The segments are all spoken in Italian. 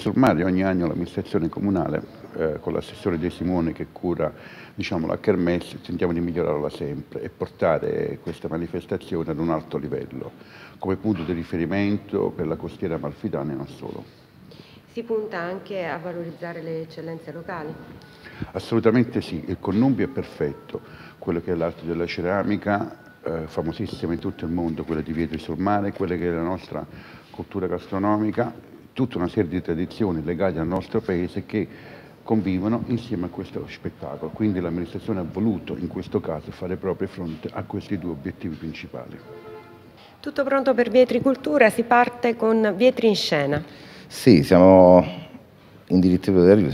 sul mare ogni anno l'amministrazione comunale eh, con l'assessore De Simone che cura diciamo, la Kermesse tentiamo di migliorarla sempre e portare questa manifestazione ad un alto livello come punto di riferimento per la costiera amalfitana e non solo. Si punta anche a valorizzare le eccellenze locali? Assolutamente sì, il connubio è perfetto, quello che è l'arte della ceramica, eh, famosissima in tutto il mondo, quella di Vietri sul mare, quella che è la nostra cultura gastronomica, tutta una serie di tradizioni legate al nostro paese che convivono insieme a questo spettacolo. Quindi l'amministrazione ha voluto in questo caso fare proprio fronte a questi due obiettivi principali. Tutto pronto per Vietri Cultura, si parte con Vietri in scena. Sì, siamo in dirittura d'arrivo,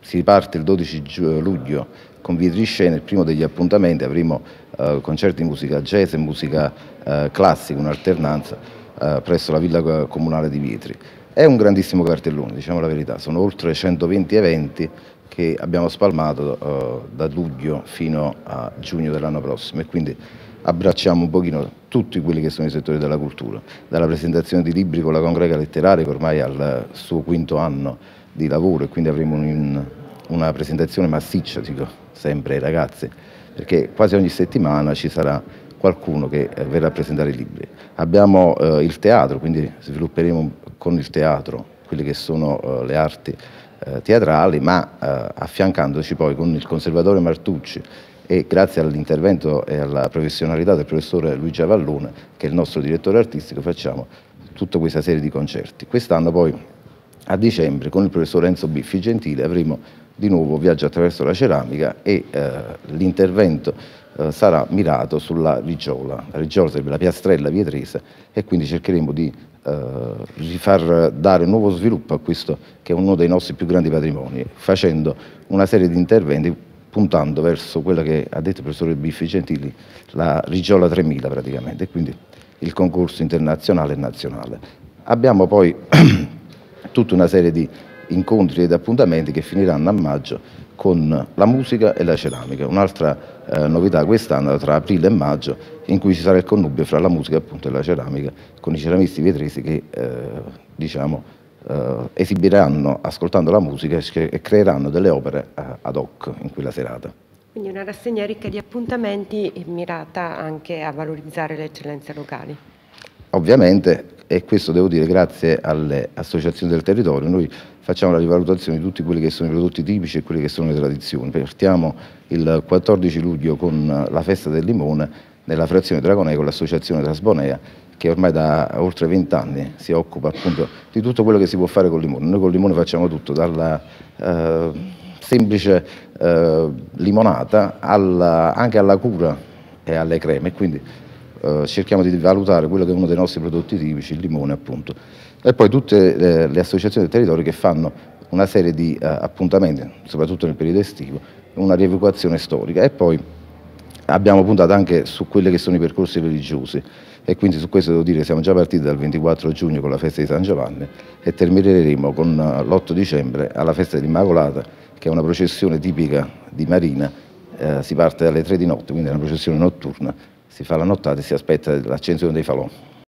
si parte il 12 luglio con Vietri in scena, il primo degli appuntamenti, avremo eh, concerti di musica jazz e musica eh, classica, un'alternanza eh, presso la Villa Comunale di Vietri. È un grandissimo cartellone, diciamo la verità, sono oltre 120 eventi che abbiamo spalmato eh, da luglio fino a giugno dell'anno prossimo. E quindi abbracciamo un pochino tutti quelli che sono i settori della cultura, dalla presentazione di libri con la congrega letteraria che ormai ha il suo quinto anno di lavoro e quindi avremo un, una presentazione massiccia, dico sempre ai ragazzi, perché quasi ogni settimana ci sarà qualcuno che eh, verrà a presentare i libri. Abbiamo eh, il teatro, quindi svilupperemo con il teatro quelle che sono eh, le arti eh, teatrali, ma eh, affiancandoci poi con il Conservatorio Martucci e grazie all'intervento e alla professionalità del professore Luigi Avallone, che è il nostro direttore artistico, facciamo tutta questa serie di concerti. Quest'anno poi a dicembre con il professor Enzo Biffi Gentile avremo di nuovo Viaggio attraverso la ceramica e eh, l'intervento eh, sarà mirato sulla Rigiola. La Rigiola sarebbe la piastrella vietrese e quindi cercheremo di eh, far dare nuovo sviluppo a questo che è uno dei nostri più grandi patrimoni, facendo una serie di interventi puntando verso quella che ha detto il professore Biffi Gentili, la Rigiola 3000 praticamente, e quindi il concorso internazionale e nazionale. Abbiamo poi tutta una serie di incontri ed appuntamenti che finiranno a maggio con la musica e la ceramica. Un'altra eh, novità quest'anno tra aprile e maggio in cui ci sarà il connubio fra la musica appunto, e la ceramica con i ceramisti vietresi che eh, diciamo, eh, esibiranno ascoltando la musica e creeranno delle opere eh, ad hoc in quella serata. Quindi una rassegna ricca di appuntamenti mirata anche a valorizzare le eccellenze locali. Ovviamente, e questo devo dire grazie alle associazioni del territorio, noi facciamo la rivalutazione di tutti quelli che sono i prodotti tipici e quelle che sono le tradizioni. Partiamo il 14 luglio con la festa del limone nella frazione Dragonei con l'associazione Trasbonea che ormai da oltre 20 anni si occupa appunto di tutto quello che si può fare col limone. Noi col limone facciamo tutto, dalla eh, semplice eh, limonata alla, anche alla cura e alle creme, quindi eh, cerchiamo di valutare quello che è uno dei nostri prodotti tipici, il limone appunto. E poi tutte le, le associazioni del territorio che fanno una serie di uh, appuntamenti, soprattutto nel periodo estivo, una rievocazione storica. E poi abbiamo puntato anche su quelli che sono i percorsi religiosi. E quindi su questo devo dire che siamo già partiti dal 24 giugno con la festa di San Giovanni e termineremo con uh, l'8 dicembre alla festa dell'Immacolata che è una processione tipica di Marina, eh, si parte dalle 3 di notte, quindi è una processione notturna, si fa la nottata e si aspetta l'accensione dei falò.